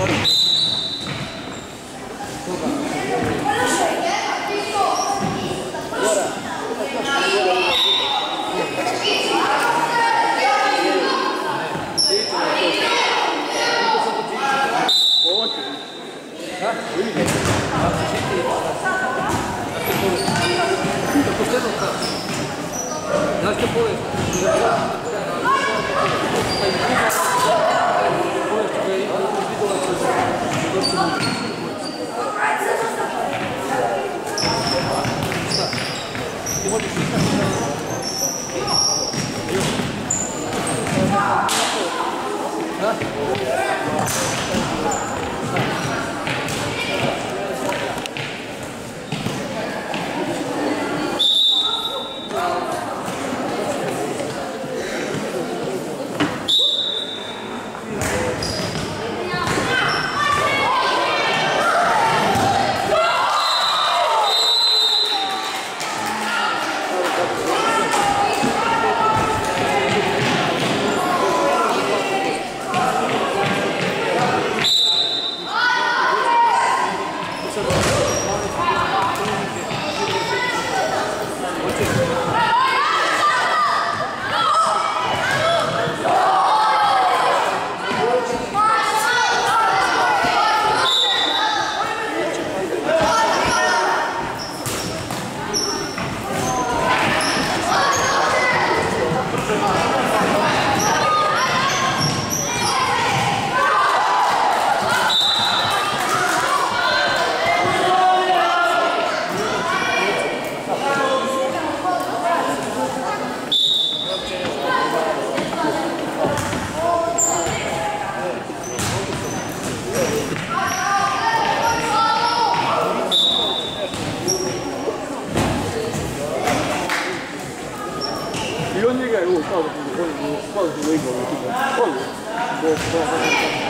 Moreno. Hã? qual o Igor? Qual? Qual?